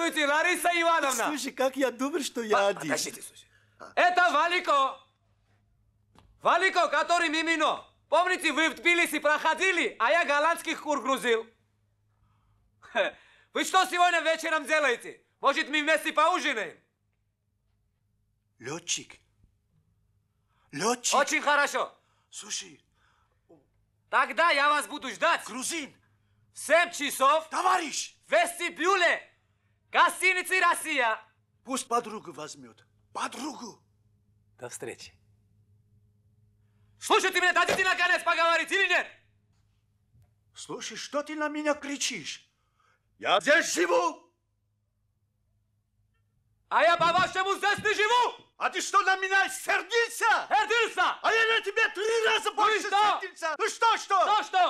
Здравствуйте, Лариса Ивановна! Слушай, как я добр, что я один. Подождите, слушай. Это Валико! Валико, который Мимино. Помните, вы в Тбилиси проходили, а я голландских кур грузил? Вы что сегодня вечером делаете? Может, мы вместе поужинаем? Летчик. Летчик. Очень хорошо. Слушай, Тогда я вас буду ждать грузин, в 7 часов товарищ, в вестибюле гостиницы «Россия». пусть подругу возьмет. Подругу. До встречи. Слушайте меня, дадите наконец поговорить или нет? Слушай, что ты на меня кричишь? Я здесь живу. А я по-вашему здесь не живу! А ты что на меня сердился? Эрдился! А я на тебя три раза больше что? сердился. Ну что, что? То что? Что? То? Что? То? Что?